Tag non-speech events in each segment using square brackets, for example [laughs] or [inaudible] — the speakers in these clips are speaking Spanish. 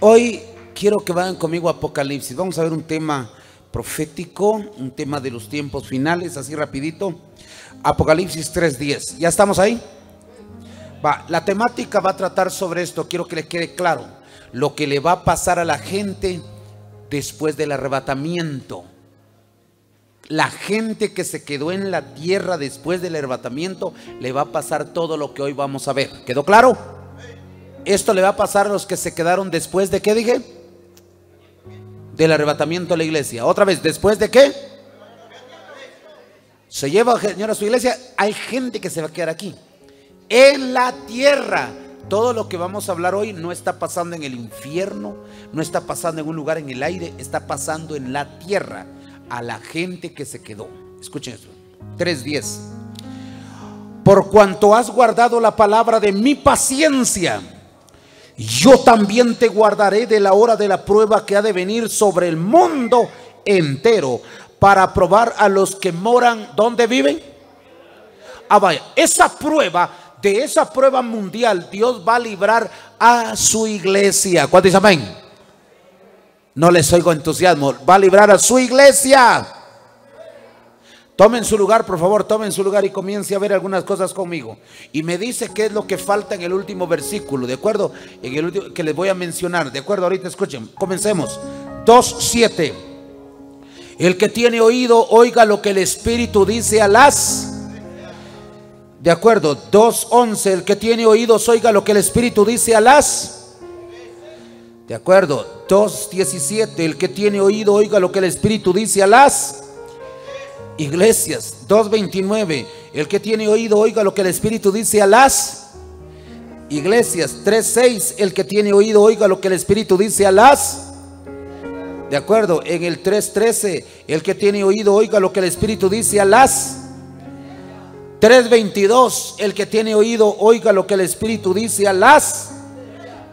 Hoy quiero que vayan conmigo a Apocalipsis. Vamos a ver un tema profético, un tema de los tiempos finales, así rapidito. Apocalipsis 3.10. ¿Ya estamos ahí? Va, la temática va a tratar sobre esto. Quiero que le quede claro lo que le va a pasar a la gente después del arrebatamiento. La gente que se quedó en la tierra después del arrebatamiento le va a pasar todo lo que hoy vamos a ver. ¿Quedó claro? Esto le va a pasar a los que se quedaron después de qué dije? Del arrebatamiento de la iglesia. Otra vez, ¿después de qué? Se lleva, Señor, a su iglesia. Hay gente que se va a quedar aquí. En la tierra. Todo lo que vamos a hablar hoy no está pasando en el infierno, no está pasando en un lugar en el aire, está pasando en la tierra a la gente que se quedó. Escuchen esto. 3.10. Por cuanto has guardado la palabra de mi paciencia, yo también te guardaré de la hora de la prueba que ha de venir sobre el mundo entero para probar a los que moran donde viven. Ah, vaya, esa prueba, de esa prueba mundial, Dios va a librar a su iglesia. ¿Cuántos dicen amén? No les oigo entusiasmo. Va a librar a su iglesia. Tomen su lugar, por favor, tomen su lugar y comience a ver algunas cosas conmigo. Y me dice qué es lo que falta en el último versículo, ¿de acuerdo? En el último que les voy a mencionar, ¿de acuerdo? Ahorita escuchen, comencemos. 2.7. El que tiene oído, oiga lo que el Espíritu dice a las... De acuerdo, 2.11. El que tiene oídos, oiga lo que el Espíritu dice a las... De acuerdo, 2.17. El que tiene oído, oiga lo que el Espíritu dice a las iglesias. 2.29. El que tiene oído, oiga lo que el Espíritu dice a las iglesias. 3.6. El que tiene oído, oiga lo que el Espíritu dice a las. De acuerdo, en el 3.13. El que tiene oído, oiga lo que el Espíritu dice a las. 3.22. El que tiene oído, oiga lo que el Espíritu dice a las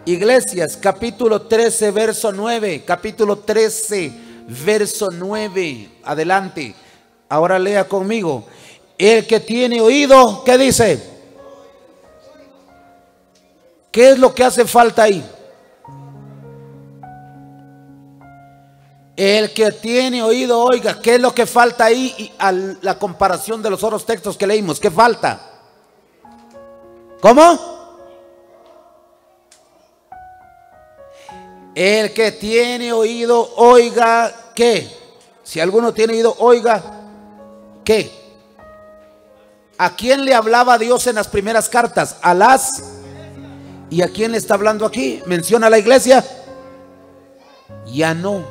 iglesias. Capítulo 13, verso 9. Capítulo 13, verso 9. Adelante. Ahora lea conmigo. El que tiene oído, ¿qué dice? ¿Qué es lo que hace falta ahí? El que tiene oído, oiga, ¿qué es lo que falta ahí y a la comparación de los otros textos que leímos? ¿Qué falta? ¿Cómo? El que tiene oído, oiga, ¿qué? Si alguno tiene oído, oiga, ¿qué? ¿A quién le hablaba Dios en las primeras cartas? A las... ¿Y a quién le está hablando aquí? ¿Menciona a la iglesia? Ya no.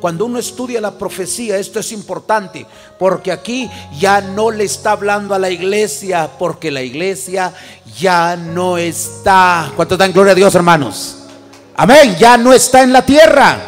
Cuando uno estudia la profecía, esto es importante, porque aquí ya no le está hablando a la iglesia, porque la iglesia ya no está. ¿Cuánto dan gloria a Dios, hermanos? Amén, ya no está en la tierra.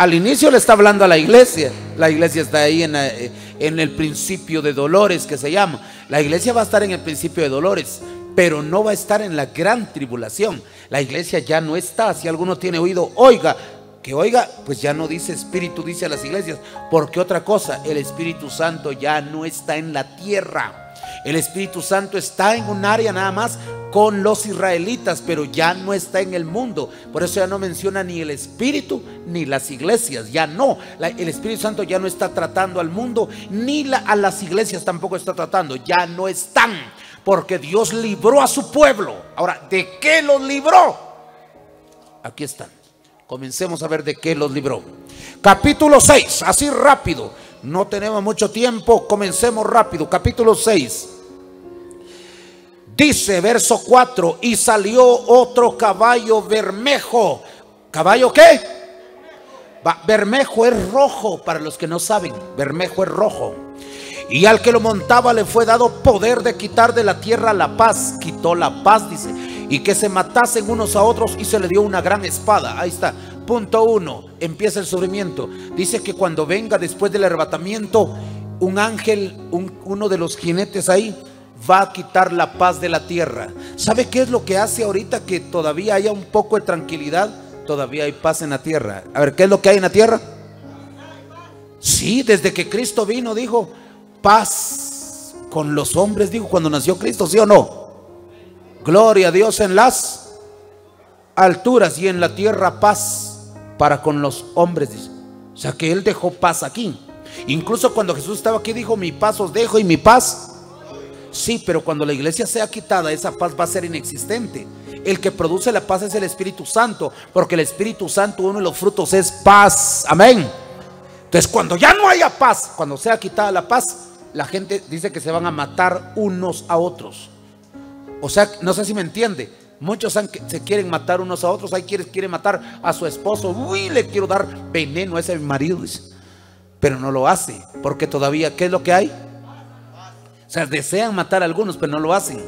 Al inicio le está hablando a la iglesia. La iglesia está ahí en, en, el principio de dolores que se llama. La iglesia va a estar en el principio de dolores, pero no va a estar en la gran tribulación. La iglesia ya no está. Si alguno tiene oído, oiga. Que oiga, pues ya no dice espíritu, dice a las iglesias. Porque otra cosa, el Espíritu Santo ya no está en la tierra. El Espíritu Santo está en un área nada más con los israelitas, pero ya no está en el mundo. Por eso ya no menciona ni el Espíritu ni las iglesias. Ya no. el Espíritu Santo ya no está tratando al mundo, ni a las iglesias tampoco está tratando. Ya no están. Porque Dios libró a su pueblo. Ahora, ¿de qué los libró? Aquí están. Comencemos a ver de qué los libró. Capítulo 6, así rápido. No tenemos mucho tiempo, comencemos rápido. Capítulo 6. Dice verso 4, y salió otro caballo bermejo. ¿Caballo qué? bermejo es rojo, para los que no saben, bermejo es rojo. Y al que lo montaba le fue dado poder de quitar de la tierra la paz. Quitó la paz, dice. Y que se matasen unos a otros y se le dio una gran espada. Ahí está. Punto uno. Empieza el sufrimiento. Dice que cuando venga después del arrebatamiento, un ángel, uno de los jinetes ahí, va a quitar la paz de la tierra. ¿Sabe qué es lo que hace ahorita que todavía haya un poco de tranquilidad? Todavía hay paz en la tierra. A ver, ¿qué es lo que hay en la tierra? Sí, desde que Cristo vino, dijo, paz con los hombres, dijo cuando nació Cristo, ¿sí o no? Gloria a Dios en las. alturas y en la tierra paz para con los hombres. O sea que Él dejó paz aquí. Incluso cuando Jesús estaba aquí dijo, mi paz os dejo y mi paz. Sí, pero cuando la iglesia sea quitada, esa paz va a ser inexistente. El que produce la paz es el Espíritu Santo, porque el Espíritu Santo, uno de los frutos es paz. Amén. Entonces, cuando ya no haya paz, cuando sea quitada la paz, la gente dice que se van a matar unos a otros. O sea, no sé si me entiende. Muchos se quieren matar unos a otros. Hay quienes quieren matar a su esposo. Uy, le quiero dar veneno a ese marido. Pero no lo hace. Porque todavía, ¿qué es lo que hay? O sea, desean matar a algunos, pero no lo hacen.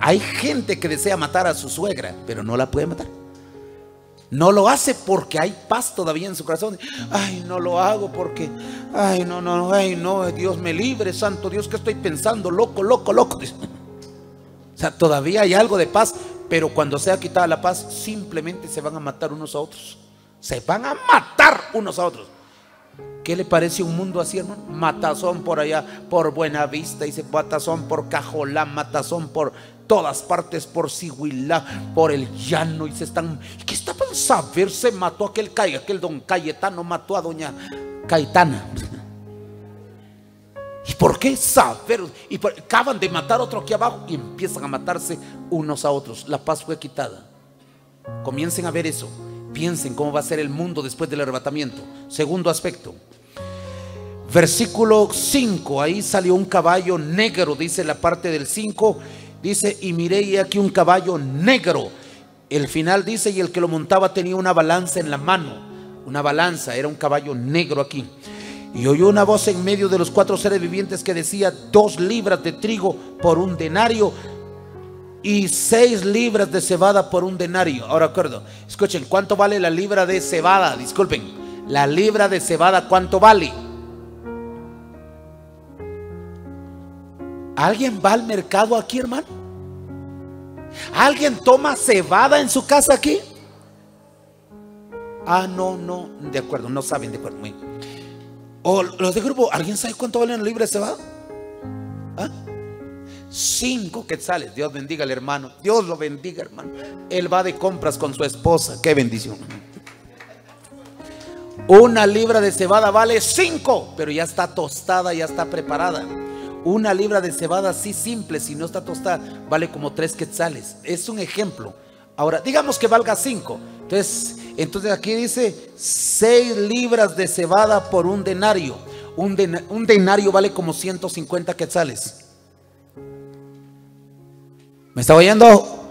Hay gente que desea matar a su suegra, pero no la puede matar. No lo hace porque hay paz todavía en su corazón. Ay, no lo hago porque, ay, no, no, ay, no, Dios me libre, santo Dios, que estoy pensando, loco, loco, loco. O sea, todavía hay algo de paz, pero cuando sea quitada la paz, simplemente se van a matar unos a otros. Se van a matar unos a otros. ¿Qué le parece un mundo así, hermano? Matazón por allá, por Buena Vista, dice matazón por Cajolá, matazón por todas partes, por Sihuilá, por el llano, y se están. ¿Qué está para saber? Se mató aquel, aquel don Cayetano, mató a doña Caetana. ¿Y por qué saber? Y acaban de matar otro aquí abajo y empiezan a matarse unos a otros. La paz fue quitada. Comiencen a ver eso. Piensen cómo va a ser el mundo después del arrebatamiento. Segundo aspecto. Versículo 5. Ahí salió un caballo negro, dice la parte del 5. Dice, y miré y aquí un caballo negro. El final dice, y el que lo montaba tenía una balanza en la mano. Una balanza, era un caballo negro aquí. Y oyó una voz en medio de los cuatro seres vivientes que decía, dos libras de trigo por un denario y seis libras de cebada por un denario. Ahora acuerdo, escuchen, ¿cuánto vale la libra de cebada? Disculpen, la libra de cebada, ¿cuánto vale? ¿Alguien va al mercado aquí, hermano? ¿Alguien toma cebada en su casa aquí? Ah, no, no, de acuerdo, no saben, de acuerdo. Muy o los de grupo, ¿alguien sabe cuánto valen los libres de cebada? ¿Ah? Cinco quetzales. Dios bendiga al hermano. Dios lo bendiga, hermano. Él va de compras con su esposa. Qué bendición. Una libra de cebada vale cinco, pero ya está tostada, ya está preparada. Una libra de cebada así simple, si no está tostada, vale como tres quetzales. Es un ejemplo. Ahora, digamos que valga cinco. Entonces, entonces aquí dice seis libras de cebada por un denario. Un, denario vale como 150 quetzales. ¿Me está oyendo?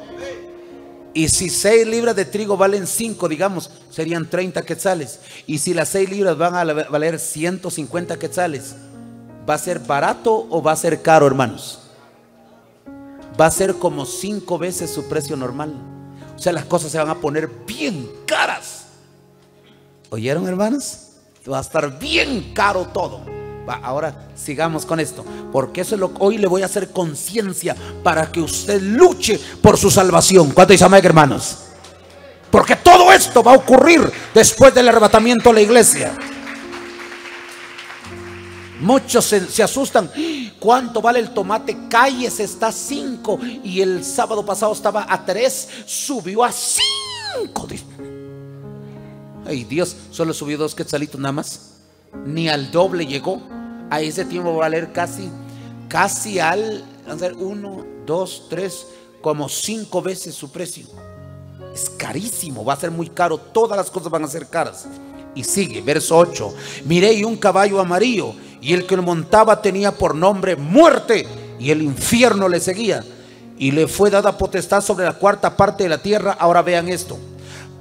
Y si seis libras de trigo valen cinco, digamos, serían 30 quetzales. Y si las seis libras van a valer 150 quetzales, ¿va a ser barato o va a ser caro, hermanos? Va a ser como cinco veces su precio normal. O sea, las cosas se van a poner bien caras. ¿Oyeron, hermanos? Va a estar bien caro todo. ahora sigamos con esto. Porque eso es lo que hoy le voy a hacer conciencia para que usted luche por su salvación. ¿Cuánto dice amén, hermanos? Porque todo esto va a ocurrir después del arrebatamiento de la iglesia. Muchos se, asustan. ¿Cuánto vale el tomate? Calles está a 5 y el sábado pasado estaba a 3. Subió a 5. Ay Dios, solo subió dos quetzalitos nada más. Ni al doble llegó. A ese tiempo va a valer casi, casi al, uno, dos, tres, como cinco veces su precio. Es carísimo, va a ser muy caro. Todas las cosas van a ser caras. Y sigue, verso 8. Miré y un caballo amarillo y el que lo montaba tenía por nombre muerte y el infierno le seguía. Y le fue dada potestad sobre la cuarta parte de la tierra. Ahora vean esto.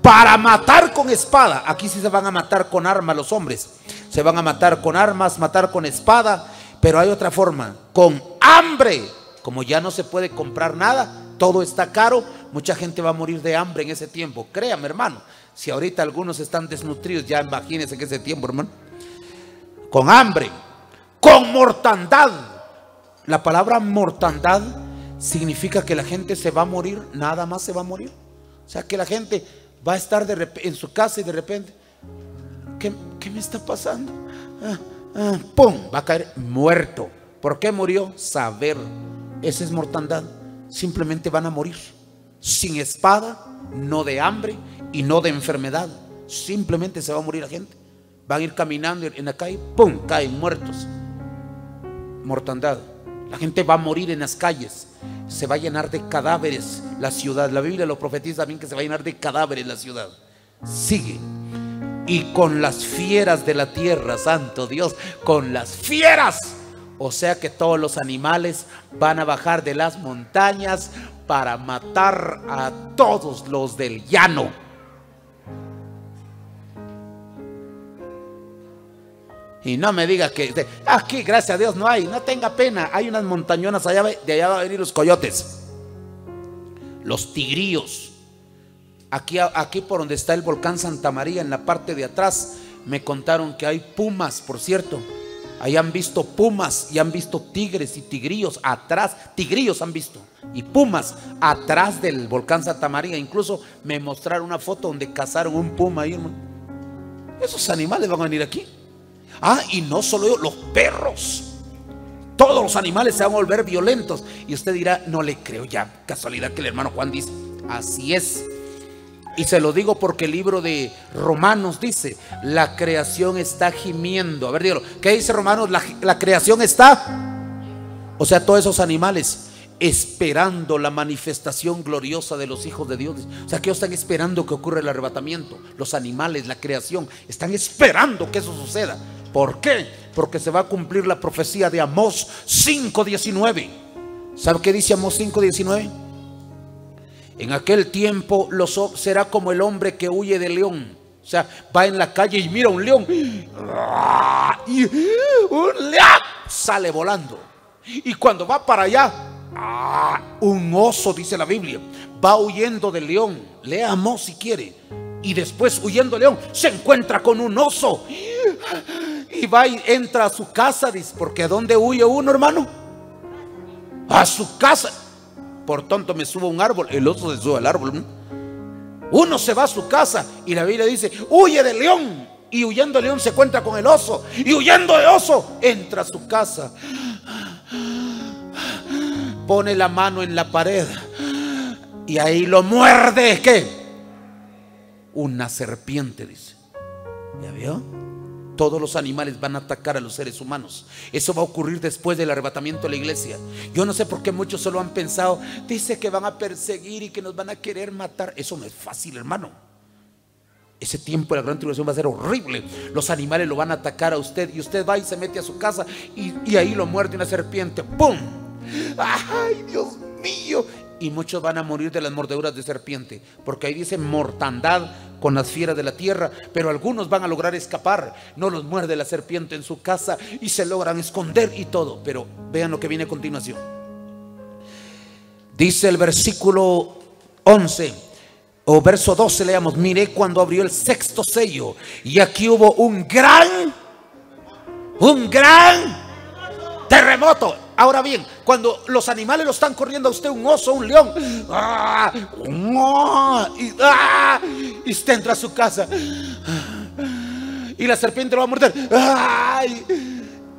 Para matar con espada. Aquí sí se van a matar con armas los hombres. Se van a matar con armas, matar con espada. Pero hay otra forma. Con hambre. Como ya no se puede comprar nada, todo está caro. Mucha gente va a morir de hambre en ese tiempo. Créame, hermano. Si ahorita algunos están desnutridos, ya imagínense que ese tiempo, hermano. Con hambre con mortandad. La palabra mortandad significa que la gente se va a morir, nada más se va a morir. O sea, que la gente va a estar en su casa y de repente, ¿qué, me está pasando? Ah, ah, ¡Pum! Va a caer muerto. ¿Por qué murió? Saber. Esa es mortandad. Simplemente van a morir. Sin espada, no de hambre y no de enfermedad. Simplemente se va a morir la gente. Van a ir caminando en la calle, ¡pum! caen muertos. Mortandad. La gente va a morir en las calles. Se va a llenar de cadáveres la ciudad. La Biblia lo profetiza también que se va a llenar de cadáveres la ciudad. Sigue. Y con las fieras de la tierra, santo Dios, con las fieras. O sea que todos los animales van a bajar de las montañas para matar a todos los del llano. Y no me diga que aquí, gracias a Dios, no hay. No tenga pena. Hay unas montañonas allá. De allá van a venir los coyotes. Los tigríos. Aquí, aquí por donde está el volcán Santa María, en la parte de atrás, me contaron que hay pumas, por cierto. Ahí han visto pumas y han visto tigres y tigrillos atrás. Tigrillos han visto. Y pumas atrás del volcán Santa María. Incluso me mostraron una foto donde cazaron un puma ahí. Esos animales van a venir aquí. Ah, y no solo los perros. Todos los animales se van a volver violentos. Y usted dirá, no le creo ya. Casualidad que el hermano Juan dice, así es. Y se lo digo porque el libro de Romanos dice, la creación está gimiendo. A ver, dígalo. ¿Qué dice Romanos? La, la creación está. O sea, todos esos animales esperando la manifestación gloriosa de los hijos de Dios. O sea, que ellos están esperando que ocurra el arrebatamiento. Los animales, la creación, están esperando que eso suceda. ¿Por qué? Porque se va a cumplir la profecía de Amós 5.19. ¿Sabe qué dice Amós 5.19? En aquel tiempo los, será como el hombre que huye del león. O sea, va en la calle y mira un león. Y un león sale volando. Y cuando va para allá, un oso, dice la Biblia, va huyendo del león. Lea Amós si quiere. Y después huyendo del león, se encuentra con un oso. Y va y entra a su casa, dice, porque ¿a dónde huye uno, hermano? A su casa. Por tonto me subo a un árbol, el oso se sube al árbol. Uno se va a su casa y la Biblia dice, huye del león. Y huyendo del león se encuentra con el oso. Y huyendo de oso, entra a su casa. Pone la mano en la pared. Y ahí lo muerde. ¿Qué? Una serpiente, dice. ¿Ya vio? Todos los animales van a atacar a los seres humanos. Eso va a ocurrir después del arrebatamiento de la iglesia. Yo no sé por qué muchos solo han pensado, dice que van a perseguir y que nos van a querer matar. Eso no es fácil, hermano. Ese tiempo de la gran tribulación va a ser horrible. Los animales lo van a atacar a usted y usted va y se mete a su casa y, y ahí lo muerde una serpiente. ¡Pum! ¡Ay, Dios mío! Y muchos van a morir de las mordeduras de serpiente, porque ahí dice mortandad con las fieras de la tierra, pero algunos van a lograr escapar, no los muerde la serpiente en su casa y se logran esconder y todo, pero vean lo que viene a continuación. Dice el versículo 11 o verso 12 leamos, miré cuando abrió el sexto sello y aquí hubo un gran, un gran terremoto. Ahora bien, cuando los animales lo están corriendo a usted, un oso, un león, ¡ah! y, ¡ah! y usted entra a su casa y la serpiente lo va a morder,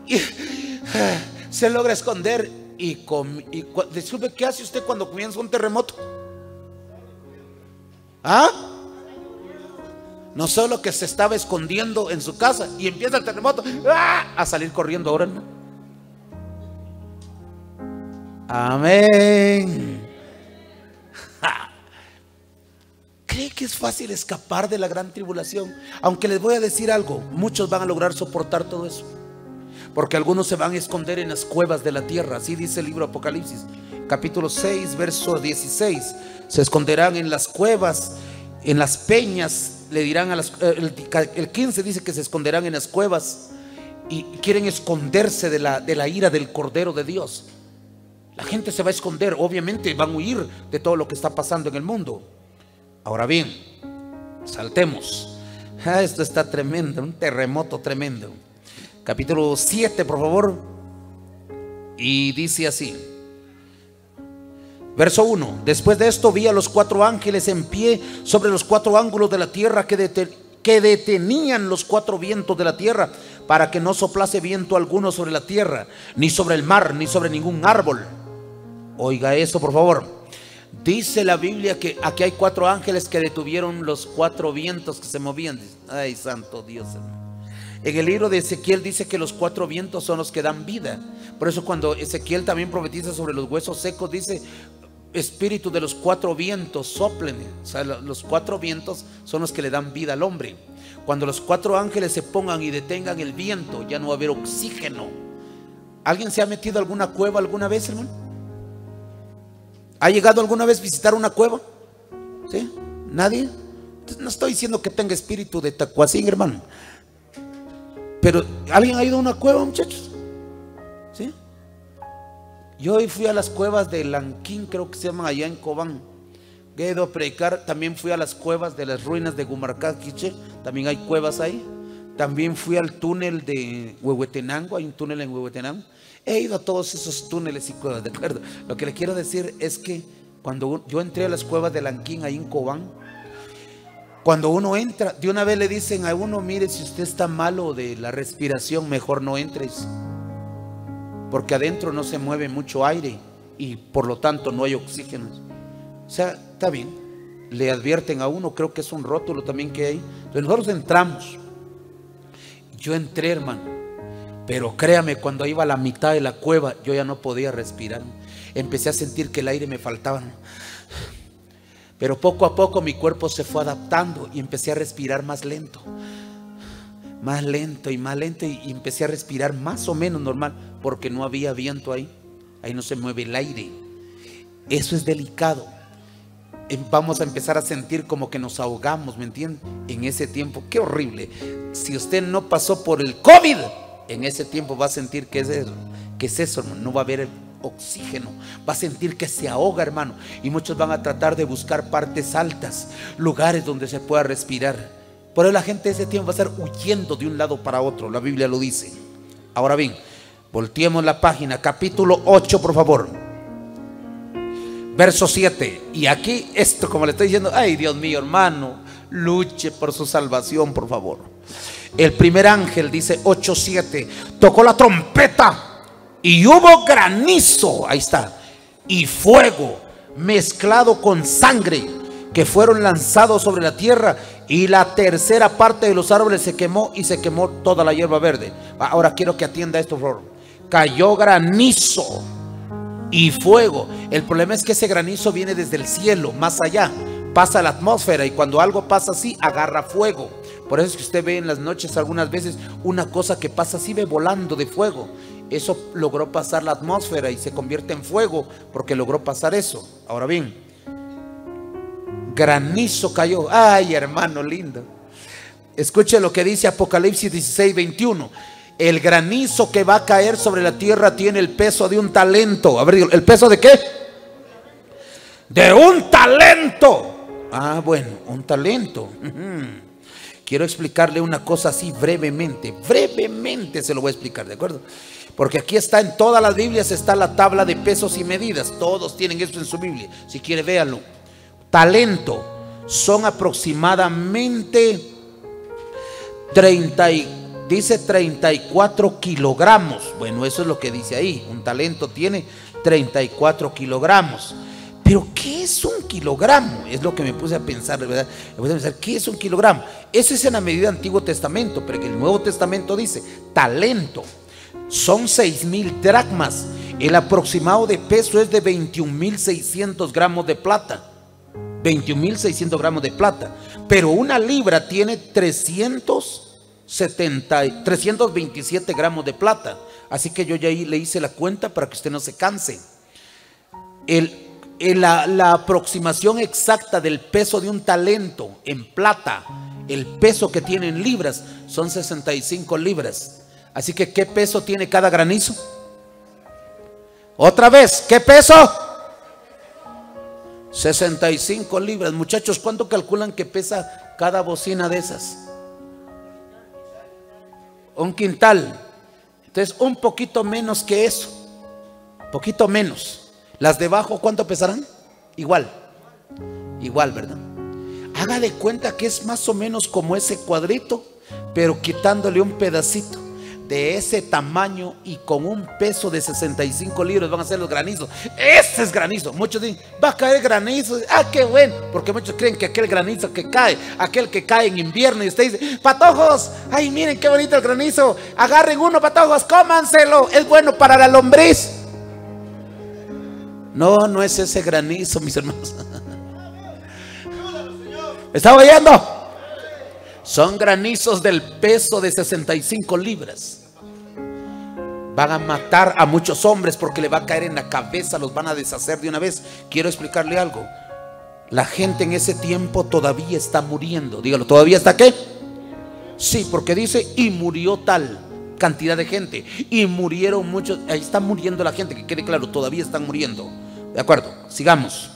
y, se logra esconder. Y, y disculpe, ¿qué hace usted cuando comienza un terremoto? ¿Ah? No solo que se estaba escondiendo en su casa y empieza el terremoto ¡ah! a salir corriendo ahora, ¿no? Amén. ¿Cree que es fácil escapar de la gran tribulación? Aunque les voy a decir algo, muchos van a lograr soportar todo eso. Porque algunos se van a esconder en las cuevas de la tierra. Así dice el libro Apocalipsis, capítulo 6, verso 16. Se esconderán en las cuevas, en las peñas. Le dirán a las... Eh, el, 15 dice que se esconderán en las cuevas y quieren esconderse de la, de la ira del Cordero de Dios. La gente se va a esconder, obviamente van a huir de todo lo que está pasando en el mundo. Ahora bien, saltemos. Ah, esto está tremendo, un terremoto tremendo. Capítulo 7, por favor. Y dice así. Verso 1. Después de esto vi a los cuatro ángeles en pie sobre los cuatro ángulos de la tierra que, que detenían los cuatro vientos de la tierra para que no soplase viento alguno sobre la tierra, ni sobre el mar, ni sobre ningún árbol Oiga esto, por favor. Dice la Biblia que aquí hay cuatro ángeles que detuvieron los cuatro vientos que se movían. Ay, santo Dios. En el libro de Ezequiel dice que los cuatro vientos son los que dan vida. Por eso cuando Ezequiel también profetiza sobre los huesos secos, dice, espíritu de los cuatro vientos, soplen. O sea, los cuatro vientos son los que le dan vida al hombre. Cuando los cuatro ángeles se pongan y detengan el viento, ya no va a haber oxígeno. ¿Alguien se ha metido a alguna cueva alguna vez, hermano? ¿Ha llegado alguna vez a visitar una cueva? ¿Sí? ¿Nadie? no estoy diciendo que tenga espíritu de tacuacín, hermano. Pero, ¿alguien ha ido a una cueva, muchachos? ¿Sí? Yo hoy fui a las cuevas de Lanquín, creo que se llaman allá en Cobán. He ido a predicar. También fui a las cuevas de las ruinas de Gumarcaquiche. También hay cuevas ahí. También fui al túnel de Huehuetenango. Hay un túnel en Huehuetenango. He ido a todos esos túneles y cuevas, ¿de acuerdo? Lo que le quiero decir es que cuando yo entré a las cuevas de Lanquín, ahí en Cobán, cuando uno entra, de una vez le dicen a uno, mire, si usted está malo de la respiración, mejor no entres porque adentro no se mueve mucho aire y por lo tanto no hay oxígeno. O sea, está bien, le advierten a uno, creo que es un rótulo también que hay. Entonces nosotros entramos. Yo entré, hermano, pero créame, cuando iba a la mitad de la cueva, yo ya no podía respirar. Empecé a sentir que el aire me faltaba. Pero poco a poco mi cuerpo se fue adaptando y empecé a respirar más lento más lento y más lento y, empecé a respirar más o menos normal porque no había viento ahí. Ahí no se mueve el aire. Eso es delicado. Em, vamos a empezar a sentir como que nos ahogamos, ¿me entiende? En ese tiempo, qué horrible. Si usted no pasó por el COVID, en ese tiempo va a sentir que es eso, que es eso, hermano. No va a haber oxígeno, va a sentir que se ahoga, hermano. Y muchos van a tratar de buscar partes altas, lugares donde se pueda respirar. Por eso la gente de ese tiempo va a estar huyendo de un lado para otro. La Biblia lo dice. Ahora bien, volteemos la página, capítulo 8, por favor. Verso 7. Y aquí esto, como le estoy diciendo, ay Dios mío, hermano, luche por su salvación, por favor. El primer ángel dice 8:7, tocó la trompeta y hubo granizo, ahí está, y fuego mezclado con sangre que fueron lanzados sobre la tierra y la tercera parte de los árboles se quemó y se quemó toda la hierba verde. Ahora quiero que atienda esto, por favor. Cayó granizo y fuego. El problema es que ese granizo viene desde el cielo, más allá. Pasa la atmósfera y cuando algo pasa así, agarra fuego. Por eso es que usted ve en las noches algunas veces una cosa que pasa así, ve volando de fuego. Eso logró pasar la atmósfera y se convierte en fuego porque logró pasar eso. Ahora bien, granizo cayó. Ay, hermano lindo. Escuche lo que dice Apocalipsis 16, 21. El granizo que va a caer sobre la tierra tiene el peso de un talento. A ver, ¿el peso de qué? De un talento. Ah, bueno, un talento. Quiero explicarle una cosa así brevemente. Brevemente se lo voy a explicar, ¿de acuerdo? Porque aquí está en todas las Biblias está la tabla de pesos y medidas. Todos tienen eso en su Biblia. Si quiere, véanlo talento son aproximadamente 30 dice 34 kilogramos. Bueno, eso es lo que dice ahí. Un talento tiene 34 kilogramos. Pero ¿qué es un kilogramo? Es lo que me puse a pensar, ¿verdad? Me puse a pensar, ¿qué es un kilogramo? Eso es en la medida del Antiguo Testamento, pero en el Nuevo Testamento dice talento. Son 6 mil dracmas. El aproximado de peso es de 21.600 gramos de plata. 21.600 gramos de plata. Pero una libra tiene 370, 327 gramos de plata. Así que yo ya ahí le hice la cuenta para que usted no se canse. El, la, la aproximación exacta del peso de un talento en plata, el peso que tiene en libras, son 65 libras. Así que, ¿qué peso tiene cada granizo? Otra vez, ¿qué peso? 65 libras. Muchachos, ¿cuánto calculan que pesa cada bocina de esas? Un quintal. Entonces, un poquito menos que eso. Poquito menos. Las de abajo, ¿cuánto pesarán? Igual. Igual, ¿verdad? Haga de cuenta que es más o menos como ese cuadrito, pero quitándole un pedacito. de ese tamaño y con un peso de 65 libras van a ser los granizos. Ese es granizo. Muchos dicen, va a caer granizo. Ah, qué bueno. Porque muchos creen que aquel granizo que cae, aquel que cae en invierno, y usted dice, patojos, ay, miren qué bonito el granizo. Agarren uno, patojos, cómanselo. Es bueno para la lombriz. No, no es ese granizo, mis hermanos. ¿Me está oyendo? Son granizos del peso de 65 libras. Van a matar a muchos hombres porque le va a caer en la cabeza, los van a deshacer de una vez. Quiero explicarle algo. La gente en ese tiempo todavía está muriendo. Dígalo, ¿todavía está qué? Sí, porque dice, y murió tal cantidad de gente. Y murieron muchos. Ahí está muriendo la gente, que quede claro, todavía están muriendo. De acuerdo, sigamos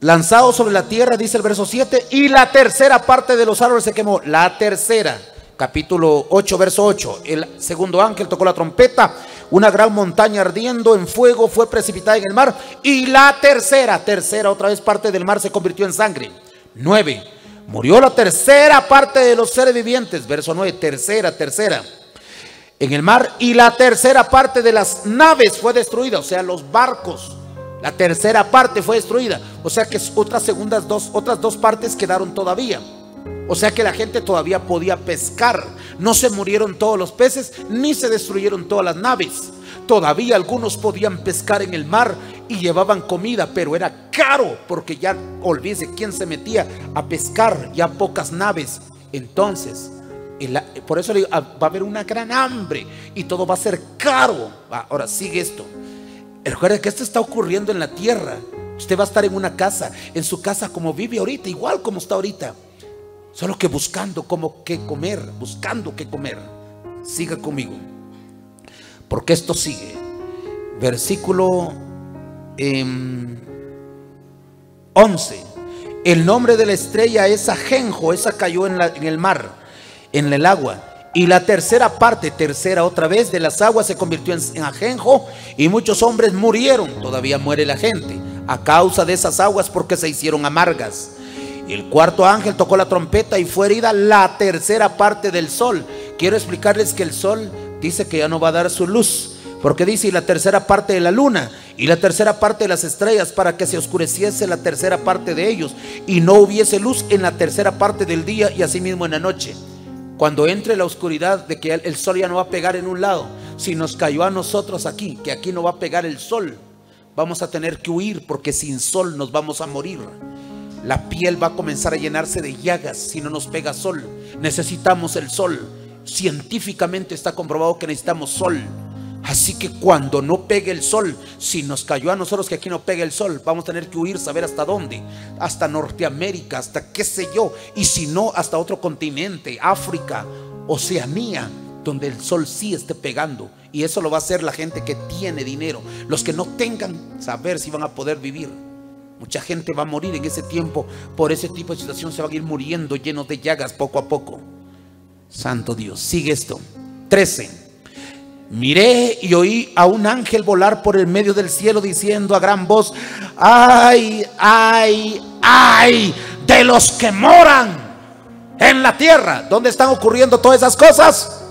lanzado sobre la tierra, dice el verso 7, y la tercera parte de los árboles se quemó. La tercera, capítulo 8, verso 8. El segundo ángel tocó la trompeta, una gran montaña ardiendo en fuego fue precipitada en el mar, y la tercera, tercera otra vez parte del mar se convirtió en sangre. 9. Murió la tercera parte de los seres vivientes, verso 9, tercera, tercera. En el mar y la tercera parte de las naves fue destruida, o sea, los barcos la tercera parte fue destruida. O sea que otras segundas dos, otras dos partes quedaron todavía. O sea que la gente todavía podía pescar. No se murieron todos los peces, ni se destruyeron todas las naves. Todavía algunos podían pescar en el mar y llevaban comida, pero era caro porque ya olvídese quién se metía a pescar, ya pocas naves. Entonces, por eso ah, va a haber una gran hambre y todo va a ser caro. Ahora sigue esto. Recuerda que esto está ocurriendo en la tierra. Usted va a estar en una casa, en su casa como vive ahorita, igual como está ahorita. Solo que buscando como qué comer, buscando qué comer. Siga conmigo. Porque esto sigue. Versículo 11. Em, el nombre de la estrella es Ajenjo, esa cayó en el mar, en el agua. Y la tercera parte, tercera otra vez, de las aguas se convirtió en, ajenjo y muchos hombres murieron. Todavía muere la gente a causa de esas aguas porque se hicieron amargas. El cuarto ángel tocó la trompeta y fue herida la tercera parte del sol. Quiero explicarles que el sol dice que ya no va a dar su luz. Porque dice y la tercera parte de la luna y la tercera parte de las estrellas para que se oscureciese la tercera parte de ellos y no hubiese luz en la tercera parte del día y asimismo en la noche. Cuando entre la oscuridad de que el sol ya no va a pegar en un lado, si nos cayó a nosotros aquí, que aquí no va a pegar el sol, vamos a tener que huir porque sin sol nos vamos a morir. La piel va a comenzar a llenarse de llagas si no nos pega sol. Necesitamos el sol. Científicamente está comprobado que necesitamos sol. Así que cuando no pegue el sol, si nos cayó a nosotros que aquí no pegue el sol, vamos a tener que huir, saber hasta dónde, hasta Norteamérica, hasta qué sé yo, y si no, hasta otro continente, África, Oceanía, donde el sol sí esté pegando. Y eso lo va a hacer la gente que tiene dinero. Los que no tengan, saber si van a poder vivir. Mucha gente va a morir en ese tiempo por ese tipo de situación, se van a ir muriendo llenos de llagas poco a poco. Santo Dios, sigue esto. 13. Miré y oí a un ángel volar por el medio del cielo diciendo a gran voz, ay, ay, ay, de los que moran en la tierra. ¿Dónde están ocurriendo todas esas cosas?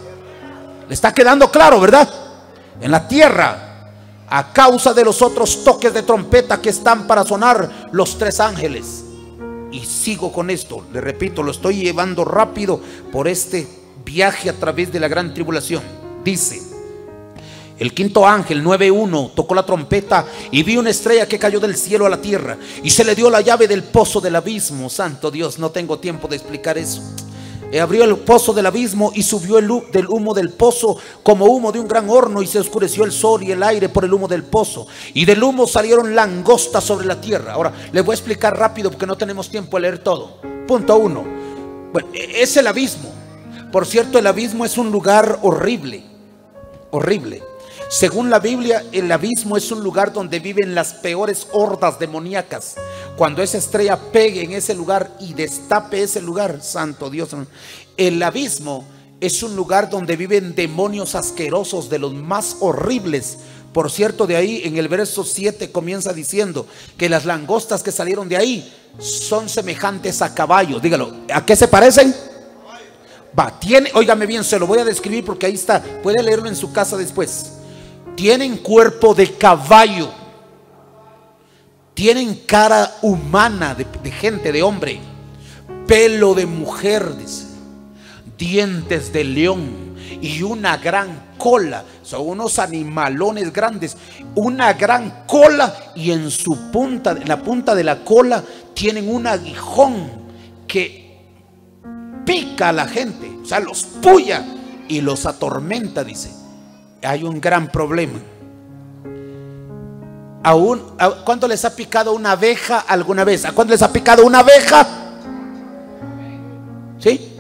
Le está quedando claro, ¿verdad? En la tierra, a causa de los otros toques de trompeta que están para sonar los tres ángeles. Y sigo con esto, le repito, lo estoy llevando rápido por este viaje a través de la gran tribulación. Dice, el quinto ángel 9.1 tocó la trompeta y vi una estrella que cayó del cielo a la tierra y se le dio la llave del pozo del abismo. Santo Dios, no tengo tiempo de explicar eso. Eh, abrió el pozo del abismo y subió el del humo del pozo como humo de un gran horno y se oscureció el sol y el aire por el humo del pozo. Y del humo salieron langostas sobre la tierra. Ahora, les voy a explicar rápido porque no tenemos tiempo de leer todo. Punto uno. Bueno, e, es el abismo. Por cierto, el abismo es un lugar horrible. Horrible. Según la Biblia, el abismo es un lugar donde viven las peores hordas demoníacas. Cuando esa estrella pegue en ese lugar y destape ese lugar, santo Dios, el abismo es un lugar donde viven demonios asquerosos de los más horribles. Por cierto, de ahí en el verso 7 comienza diciendo que las langostas que salieron de ahí son semejantes a caballos. Dígalo, ¿a qué se parecen? Va, tiene, óigame bien, se lo voy a describir porque ahí está. Puede leerlo en su casa después. Tienen cuerpo de caballo. Tienen cara humana de, gente, de hombre. Pelo de mujer, dice. Dientes de león y una gran cola. Son unos animalones grandes. Una gran cola y en su punta, en la punta de la cola, tienen un aguijón que pica a la gente, o sea, los puya y los atormenta, dice. Hay un gran problema. ¿Aún, ¿Cuánto les ha picado una abeja alguna vez? ¿A cuánto les ha picado una abeja? ¿Sí?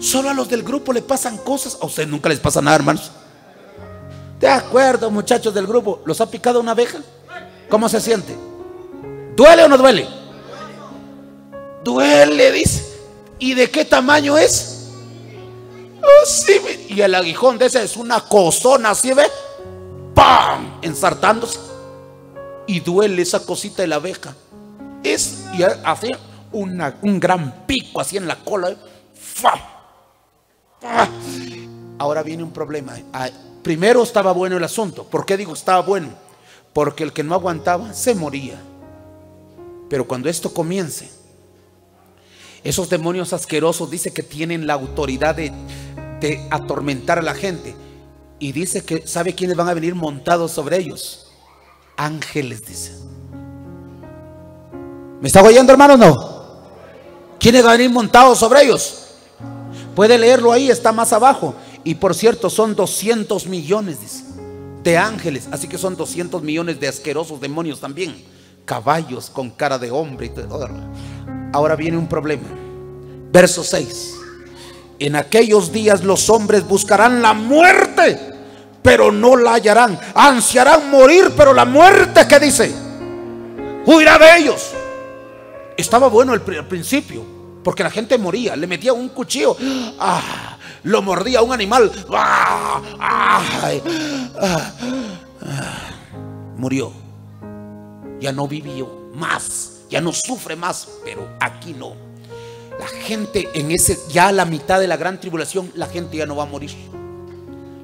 Solo a los del grupo le pasan cosas. A ustedes nunca les pasa nada, hermanos. De acuerdo, muchachos del grupo. ¿Los ha picado una abeja? ¿Cómo se siente? ¿Duele o no duele? Duele, dice. ¿Y de qué tamaño es? Y el aguijón de ese es una cosona, ¿sí ve? ¡Pam! Ensartándose. Y duele esa cosita de la abeja. Es, y hace un gran pico así en la cola. ¡Fam! Ah. Ahora viene un problema. Ah, primero estaba bueno el asunto. ¿Por qué digo estaba bueno? Porque el que no aguantaba se moría. Pero cuando esto comience, esos demonios asquerosos dice que tienen la autoridad de, atormentar a la gente. Y dice que, ¿sabe quiénes van a venir montados sobre ellos? Ángeles, dice. ¿Me está oyendo, hermano? No. ¿Quiénes van a venir montados sobre ellos? Puede leerlo ahí, está más abajo. Y por cierto, son 200 millones, dice, de ángeles. Así que son 200 millones de asquerosos demonios también. Caballos con cara de hombre. Ahora viene un problema. Verso 6. En aquellos días los hombres buscarán la muerte, pero no la hallarán. Ansiarán morir, pero la muerte, ¿qué dice? Huirá de ellos. Estaba bueno al principio, porque la gente moría, le metía un cuchillo, ah, lo mordía un animal, ah, ah, murió. Ya no vivió más ya no sufre más, pero aquí no. La gente en ese, ya a la mitad de la gran tribulación, la gente ya no va a morir.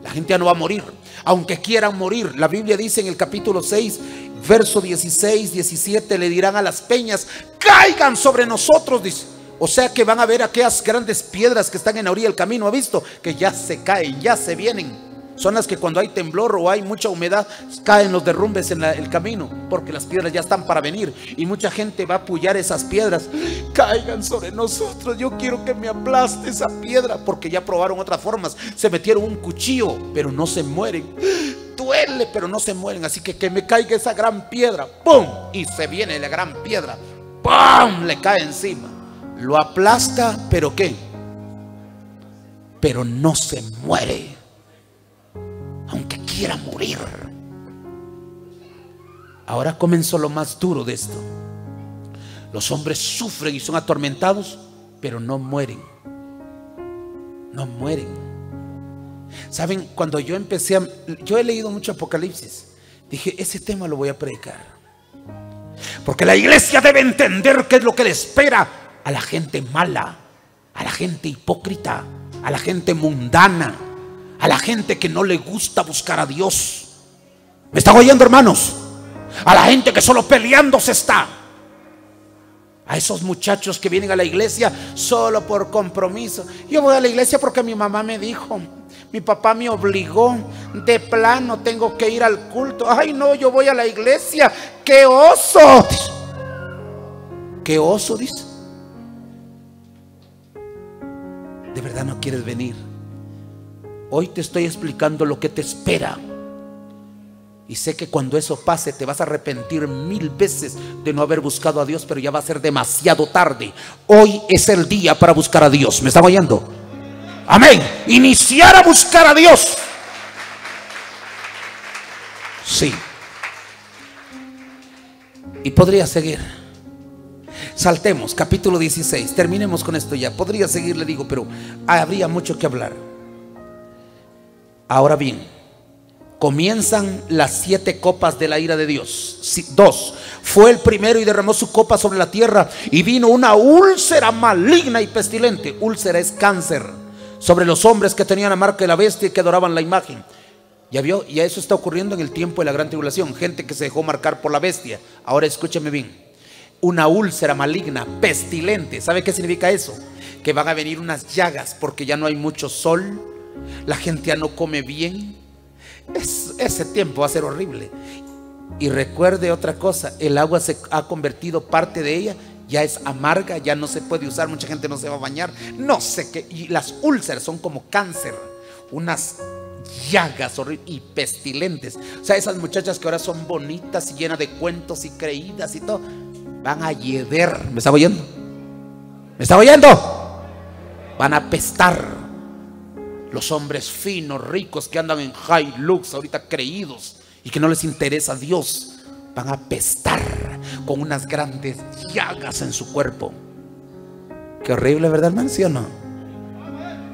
La gente ya no va a morir. Aunque quieran morir, la Biblia dice en el capítulo 6, verso 16, 17, le dirán a las peñas, caigan sobre nosotros. O sea que van a ver aquellas grandes piedras que están en la orilla del camino. ¿Ha visto? Que ya se caen, ya se vienen. Son las que cuando hay temblor o hay mucha humedad caen los derrumbes en el camino, porque las piedras ya están para venir y mucha gente va a apoyar esas piedras. Caigan sobre nosotros, yo quiero que me aplaste esa piedra, porque ya probaron otras formas. Se metieron un cuchillo, pero no se mueren. Duele, pero no se mueren, así que que me caiga esa gran piedra. ¡Pum! Y se viene la gran piedra. ¡Pum! Le cae encima. Lo aplasta, pero ¿qué? Pero no se muere quiera morir. Ahora comenzó lo más duro de esto. Los hombres sufren y son atormentados, pero no mueren. No mueren. Saben, cuando yo empecé a... Yo he leído mucho Apocalipsis. Dije, ese tema lo voy a predicar. Porque la iglesia debe entender qué es lo que le espera a la gente mala, a la gente hipócrita, a la gente mundana a la gente que no le gusta buscar a Dios. ¿Me están oyendo, hermanos? A la gente que solo peleándose está. A esos muchachos que vienen a la iglesia solo por compromiso. Yo voy a la iglesia porque mi mamá me dijo, mi papá me obligó, de plano tengo que ir al culto. Ay, no, yo voy a la iglesia. ¡Qué oso! ¿Qué oso dice? De verdad no quieres venir. Hoy te estoy explicando lo que te espera. Y sé que cuando eso pase te vas a arrepentir mil veces de no haber buscado a Dios, pero ya va a ser demasiado tarde. Hoy es el día para buscar a Dios. ¿Me está oyendo? Amén. Iniciar a buscar a Dios. Sí. Y podría seguir. Saltemos, capítulo 16. Terminemos con esto ya. Podría seguir, le digo, pero habría mucho que hablar. Ahora bien, comienzan las siete copas de la ira de Dios. Dos, fue el primero y derramó su copa sobre la tierra y vino una úlcera maligna y pestilente. Úlcera es cáncer. sobre los hombres que tenían la marca de la bestia y que adoraban la imagen. Ya vio, y eso está ocurriendo en el tiempo de la gran tribulación. Gente que se dejó marcar por la bestia. Ahora escúcheme bien. Una úlcera maligna, pestilente. ¿Sabe qué significa eso? Que van a venir unas llagas porque ya no hay mucho sol. La gente ya no come bien. ese tiempo va a ser horrible. Y recuerde otra cosa, el agua se ha convertido parte de ella, ya es amarga, ya no se puede usar, mucha gente no se va a bañar, no sé qué. Y las úlceras son como cáncer, unas llagas y pestilentes. O sea, esas muchachas que ahora son bonitas y llenas de cuentos y creídas y todo, van a yeder. ¿Me está oyendo? ¿Me está oyendo? Van a pestar. Los hombres finos, ricos que andan en high looks, ahorita creídos y que no les interesa Dios, van a pestar con unas grandes llagas en su cuerpo. Qué horrible, ¿verdad, hermano?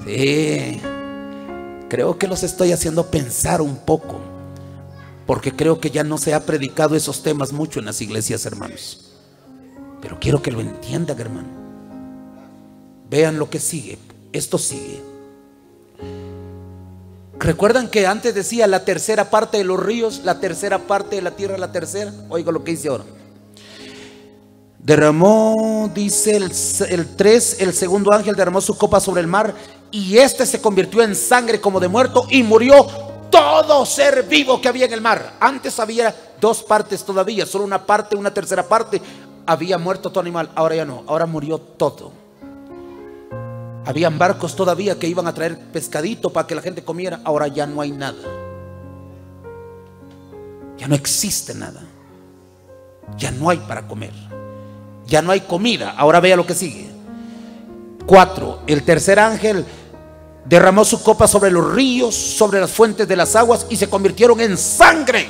Sí. Creo que los estoy haciendo pensar un poco, porque creo que ya no se ha predicado esos temas mucho en las iglesias, hermanos. Pero quiero que lo entiendan, hermano. Vean lo que sigue. Esto sigue. ¿Recuerdan que antes decía la tercera parte de los ríos, la tercera parte de la tierra, la tercera? Oigo lo que dice ahora. Derramó, dice el, el 3, el segundo ángel derramó su copa sobre el mar y este se convirtió en sangre como de muerto y murió todo ser vivo que había en el mar. Antes había dos partes todavía, solo una parte, una tercera parte. Había muerto todo animal, ahora ya no, ahora murió todo. Habían barcos todavía que iban a traer pescadito para que la gente comiera, ahora ya no hay nada. Ya no existe nada. Ya no hay para comer. Ya no hay comida. Ahora vea lo que sigue. Cuatro, el tercer ángel derramó su copa sobre los ríos, sobre las fuentes de las aguas y se convirtieron en sangre.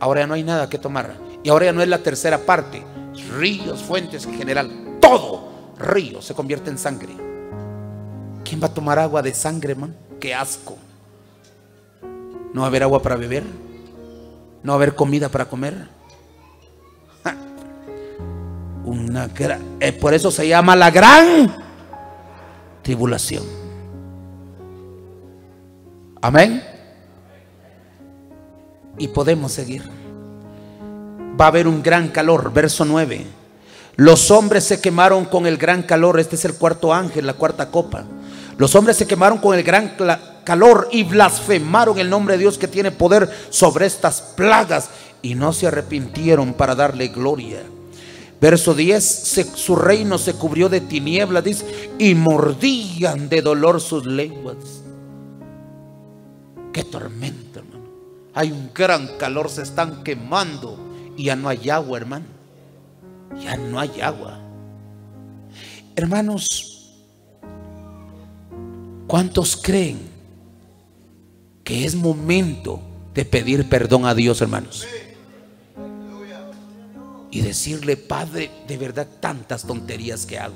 Ahora ya no hay nada que tomar. Y ahora ya no es la tercera parte. Ríos, fuentes en general, todo río se convierte en sangre. ¿Quién va a tomar agua de sangre, man? Qué asco. No va a haber agua para beber. No va a haber comida para comer. Una eh, por eso se llama la gran tribulación. Amén. Y podemos seguir. Va a haber un gran calor, verso 9. Los hombres se quemaron con el gran calor. Este es el cuarto ángel, la cuarta copa. Los hombres se quemaron con el gran calor y blasfemaron el nombre de Dios que tiene poder sobre estas plagas y no se arrepintieron para darle gloria. Verso 10, su reino se cubrió de tinieblas, dice, y mordían de dolor sus lenguas. Qué tormento, hermano. Hay un gran calor, se están quemando y ya no hay agua, hermano. Ya no hay agua. Hermanos, ¿cuántos creen que es momento de pedir perdón a Dios, hermanos? y decirle, Padre, de verdad tantas tonterías que hago.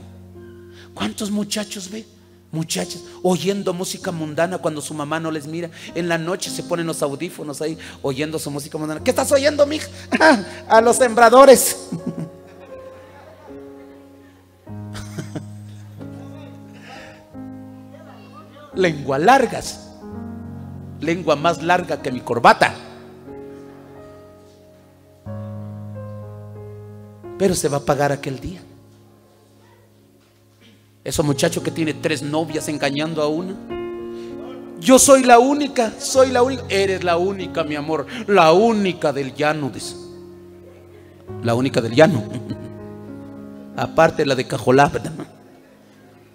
¿Cuántos muchachos ve? Muchachas oyendo música mundana cuando su mamá no les mira. En la noche se ponen los audífonos ahí oyendo su música mundana. ¿Qué estás oyendo, mija? [laughs] A los sembradores. Lengua largas. Lengua más larga que mi corbata. Pero se va a pagar aquel día. Ese muchacho que tiene tres novias engañando a una. Yo soy la única, soy la única. Eres la única, mi amor. La única del llano. La única del llano. [laughs] Aparte la de Cajolá, ¿verdad?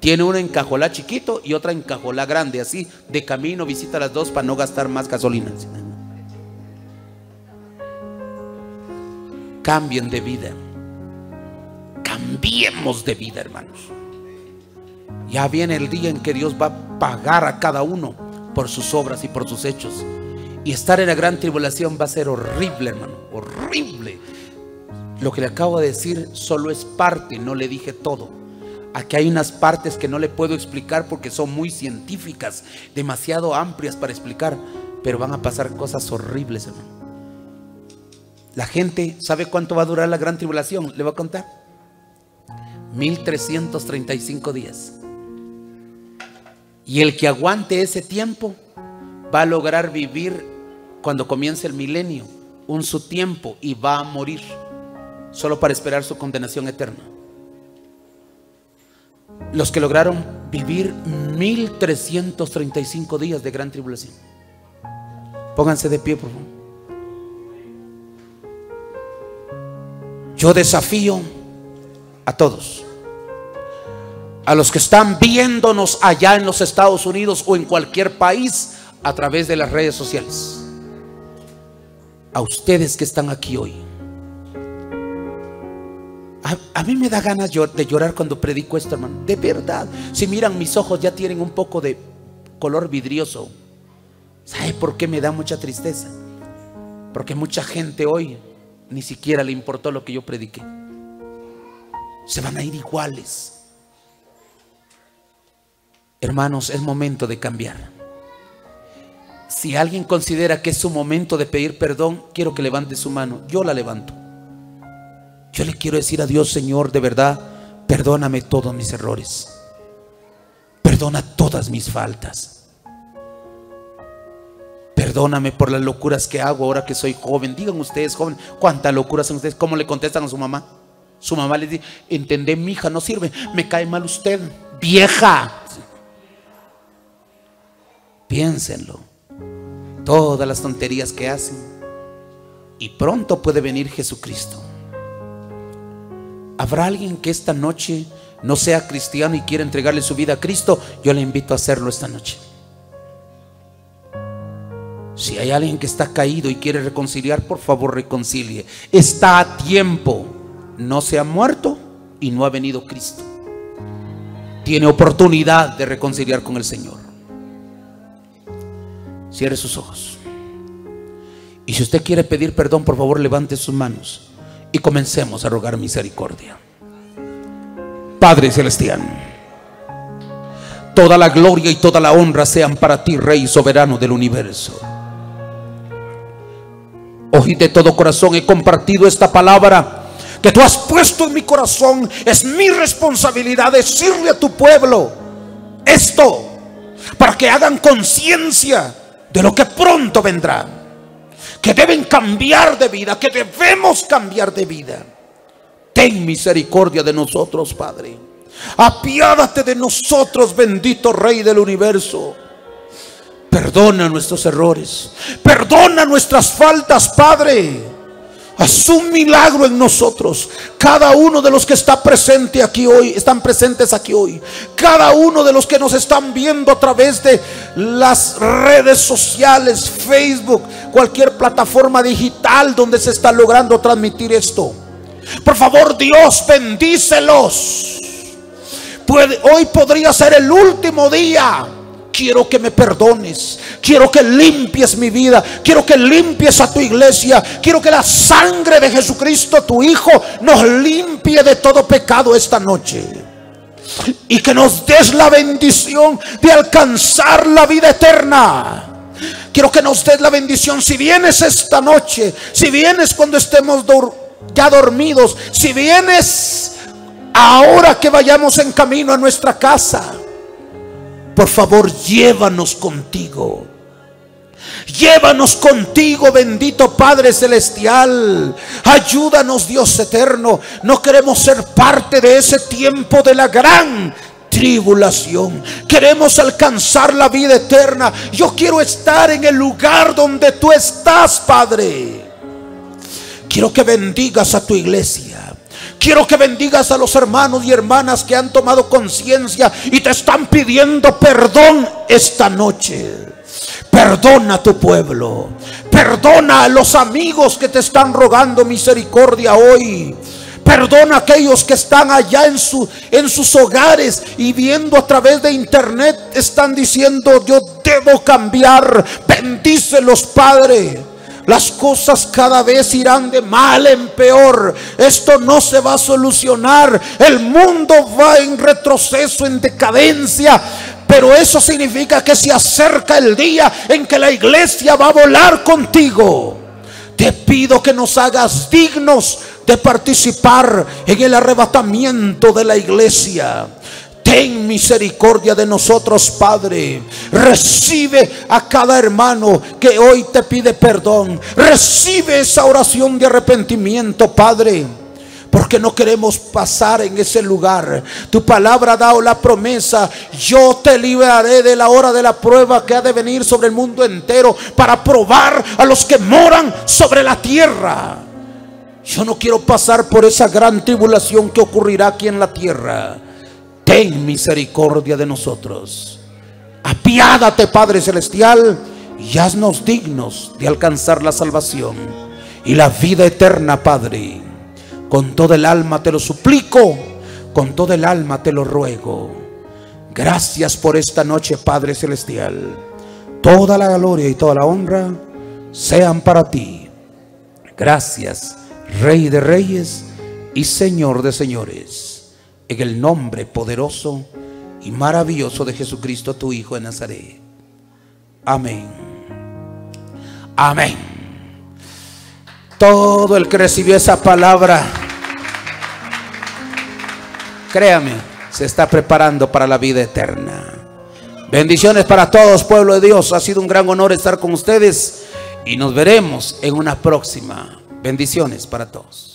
Tiene una en Cajolá chiquito y otra en Cajolá grande. Así, de camino visita las dos para no gastar más gasolina. Cambien de vida cambiemos de vida, hermanos. Ya viene el día en que Dios va a pagar a cada uno por sus obras y por sus hechos. Y estar en la gran tribulación va a ser horrible, hermano, horrible. Lo que le acabo de decir solo es parte, no le dije todo. Aquí hay unas partes que no le puedo explicar porque son muy científicas, demasiado amplias para explicar, pero van a pasar cosas horribles, hermano. La gente, ¿sabe cuánto va a durar la gran tribulación? Le voy a contar. 1335 días. Y el que aguante ese tiempo va a lograr vivir cuando comience el milenio un su tiempo y va a morir solo para esperar su condenación eterna. Los que lograron vivir 1335 días de gran tribulación. Pónganse de pie, por favor. Yo desafío a todos, a los que están viéndonos allá en los Estados Unidos o en cualquier país a través de las redes sociales, a ustedes que están aquí hoy. A, mí me da ganas de llorar cuando predico esto, hermano. De verdad. Si miran mis ojos ya tienen un poco de color vidrioso. ¿Sabe por qué me da mucha tristeza? Porque mucha gente hoy ni siquiera le importó lo que yo prediqué. Se van a ir iguales. Hermanos, es momento de cambiar. Si alguien considera que es su momento de pedir perdón, quiero que levante su mano. Yo la levanto. Yo le quiero decir a Dios, Señor, de verdad, perdóname todos mis errores. Perdona todas mis faltas. Perdóname por las locuras que hago ahora que soy joven. Digan ustedes, joven, cuántas locuras hacen ustedes. ¿Cómo le contestan a su mamá? Su mamá le dice, entendé, mi hija, no sirve. Me cae mal usted, vieja. Piénsenlo. Todas las tonterías que hacen. Y pronto puede venir Jesucristo. ¿Habrá alguien que esta noche no sea cristiano y quiera entregarle su vida a Cristo? Yo le invito a hacerlo esta noche. Si hay alguien que está caído y quiere reconciliar, por favor reconcilie. Está a tiempo. No se ha muerto y no ha venido Cristo. Tiene oportunidad de reconciliar con el Señor. Cierre sus ojos. Y si usted quiere pedir perdón, por favor levante sus manos y comencemos a rogar misericordia. Padre Celestial, toda la gloria y toda la honra sean para ti, Rey soberano del universo. Hoy de todo corazón he compartido esta palabra que tú has puesto en mi corazón. Es mi responsabilidad decirle a tu pueblo esto para que hagan conciencia de lo que pronto vendrá. Que deben cambiar de vida, que debemos cambiar de vida. Ten misericordia de nosotros, Padre. Apiádate de nosotros, bendito Rey del universo. Perdona nuestros errores. Perdona nuestras faltas, Padre. Haz un milagro en nosotros. Cada uno de los que está presente aquí hoy, están presentes aquí hoy. Cada uno de los que nos están viendo a través de las redes sociales, Facebook, cualquier plataforma digital donde se está logrando transmitir esto. Por favor, Dios, bendícelos. hoy podría ser el último día quiero que me perdones, quiero que limpies mi vida, quiero que limpies a tu iglesia, quiero que la sangre de Jesucristo, tu Hijo, nos limpie de todo pecado esta noche. Y que nos des la bendición de alcanzar la vida eterna. Quiero que nos des la bendición si vienes esta noche, si vienes cuando estemos ya dormidos, si vienes ahora que vayamos en camino a nuestra casa por favor, llévanos contigo. Llévanos contigo, bendito Padre Celestial. Ayúdanos, Dios eterno. No queremos ser parte de ese tiempo de la gran tribulación. Queremos alcanzar la vida eterna. Yo quiero estar en el lugar donde tú estás, Padre. Quiero que bendigas a tu iglesia. Quiero que bendigas a los hermanos y hermanas que han tomado conciencia y te están pidiendo perdón esta noche. Perdona a tu pueblo. Perdona a los amigos que te están rogando misericordia hoy. Perdona a aquellos que están allá en, su, en sus hogares y viendo a través de internet están diciendo yo debo cambiar. Bendícelos, Padre. Las cosas cada vez irán de mal en peor. Esto no se va a solucionar. El mundo va en retroceso, en decadencia. Pero eso significa que se acerca el día en que la iglesia va a volar contigo. Te pido que nos hagas dignos de participar en el arrebatamiento de la iglesia. Ten misericordia de nosotros, Padre. Recibe a cada hermano que hoy te pide perdón. Recibe esa oración de arrepentimiento, Padre porque no queremos pasar en ese lugar. Tu palabra ha dado la promesa, yo te libraré de la hora de la prueba que ha de venir sobre el mundo entero para probar a los que moran sobre la tierra. Yo no quiero pasar por esa gran tribulación que ocurrirá aquí en la tierra. Ten misericordia de nosotros. Apiádate, Padre Celestial, y haznos dignos de alcanzar la salvación y la vida eterna, Padre. Con todo el alma te lo suplico, con todo el alma te lo ruego. Gracias por esta noche, Padre Celestial. Toda la gloria y toda la honra sean para ti. Gracias, Rey de Reyes y Señor de Señores. En el nombre poderoso y maravilloso de Jesucristo, tu Hijo de Nazaret. Amén. Amén. Todo el que recibió esa palabra, créame, se está preparando para la vida eterna. Bendiciones para todos, pueblo de Dios. Ha sido un gran honor estar con ustedes y nos veremos en una próxima. Bendiciones para todos.